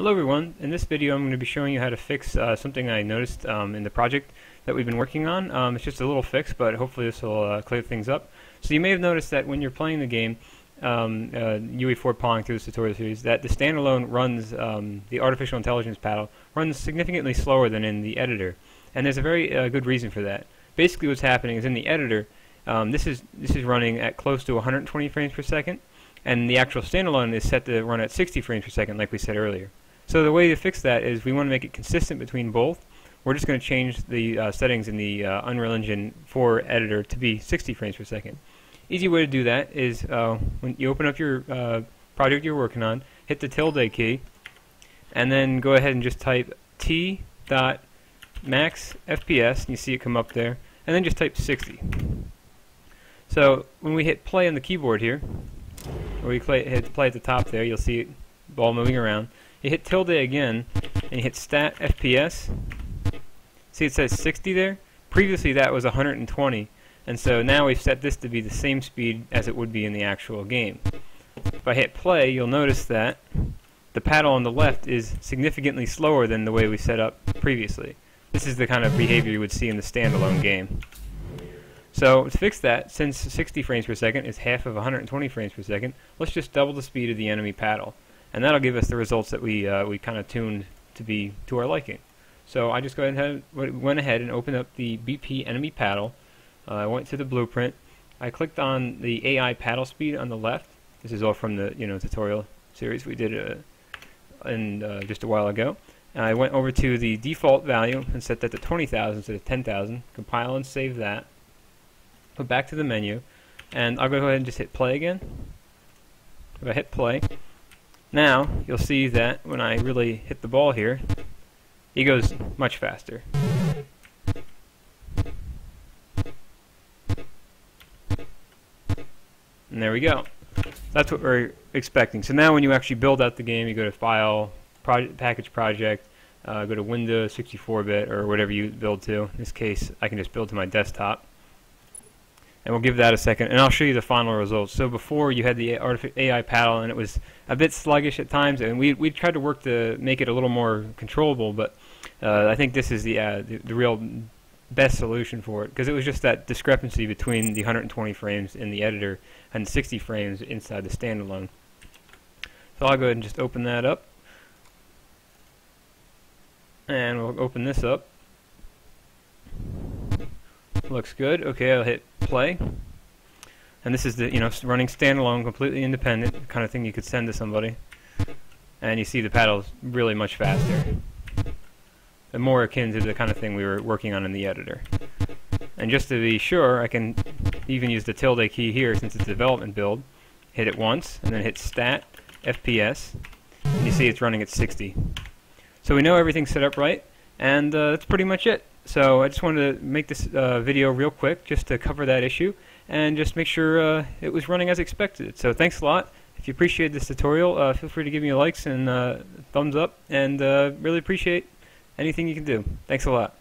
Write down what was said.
Hello everyone, in this video I'm going to be showing you how to fix uh, something I noticed um, in the project that we've been working on. Um, it's just a little fix, but hopefully this will uh, clear things up. So you may have noticed that when you're playing the game, um, uh, UE4 Pong through this tutorial series, that the standalone runs, um, the artificial intelligence paddle, runs significantly slower than in the editor. And there's a very uh, good reason for that. Basically what's happening is in the editor, um, this is this is running at close to 120 frames per second, and the actual standalone is set to run at 60 frames per second like we said earlier. So the way to fix that is we want to make it consistent between both. We're just going to change the uh, settings in the uh, Unreal Engine 4 editor to be 60 frames per second. Easy way to do that is uh, when you open up your uh, project you're working on, hit the tilde key, and then go ahead and just type t dot max FPS, and you see it come up there, and then just type 60. So when we hit play on the keyboard here, or we play, hit play at the top there, you'll see it ball moving around. You hit tilde again, and you hit stat FPS. See it says 60 there? Previously that was 120, and so now we've set this to be the same speed as it would be in the actual game. If I hit play, you'll notice that the paddle on the left is significantly slower than the way we set up previously. This is the kind of behavior you would see in the standalone game. So to fix that, since 60 frames per second is half of 120 frames per second, let's just double the speed of the enemy paddle and that'll give us the results that we uh, we kind of tuned to be to our liking. So I just go ahead and went ahead and opened up the BP enemy paddle. Uh, I went to the blueprint. I clicked on the AI paddle speed on the left. This is all from the you know tutorial series we did uh, in uh, just a while ago. And I went over to the default value and set that to 20,000 instead of 10,000. Compile and save that. Go back to the menu, and I'll go ahead and just hit play again. If I hit play, now, you'll see that when I really hit the ball here, he goes much faster. And there we go. That's what we're expecting. So now when you actually build out the game, you go to File, project, Package Project, uh, go to Windows 64-bit or whatever you build to. In this case, I can just build to my desktop and we'll give that a second, and I'll show you the final results. So before you had the AI paddle, and it was a bit sluggish at times, and we we tried to work to make it a little more controllable, but uh, I think this is the, uh, the, the real best solution for it because it was just that discrepancy between the 120 frames in the editor and 60 frames inside the standalone. So I'll go ahead and just open that up, and we'll open this up. Looks good. Okay, I'll hit play. And this is the, you know, running standalone, completely independent kind of thing you could send to somebody. And you see the paddle's really much faster. And more akin to the kind of thing we were working on in the editor. And just to be sure, I can even use the tilde key here since it's a development build. Hit it once, and then hit stat FPS. And you see it's running at 60. So we know everything's set up right, and uh, that's pretty much it. So I just wanted to make this uh, video real quick just to cover that issue and just make sure uh, it was running as expected. So thanks a lot. If you appreciate this tutorial, uh, feel free to give me likes and uh, thumbs up and uh, really appreciate anything you can do. Thanks a lot.